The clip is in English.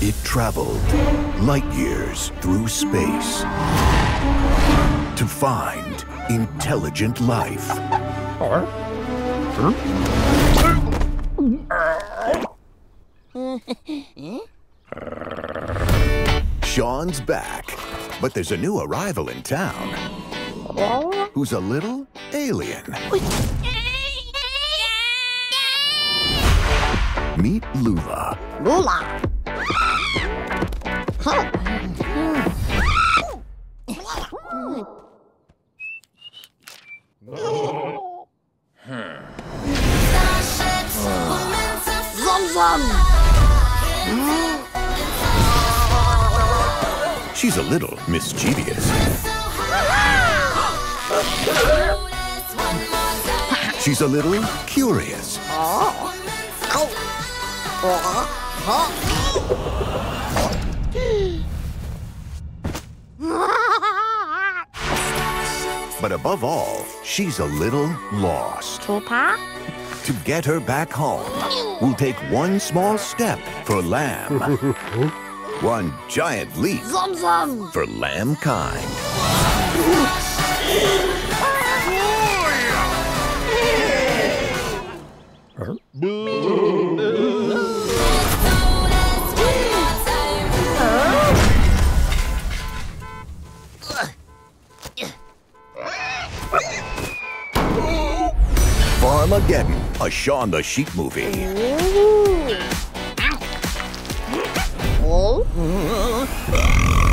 It traveled light years through space to find intelligent life. Shaun's back, but there's a new arrival in town who's a little alien. Meet Lula. Lula. She's a little mischievous. She's a little curious. Oh. Ow. Oh. Huh. But above all, she's a little lost. Tupa? To get her back home, we'll take one small step for lamb. one giant leap Zum zum. for lamb kind. Farmageddon, a Shaun the Sheep movie. Ooh. Ow. Mm-hmm.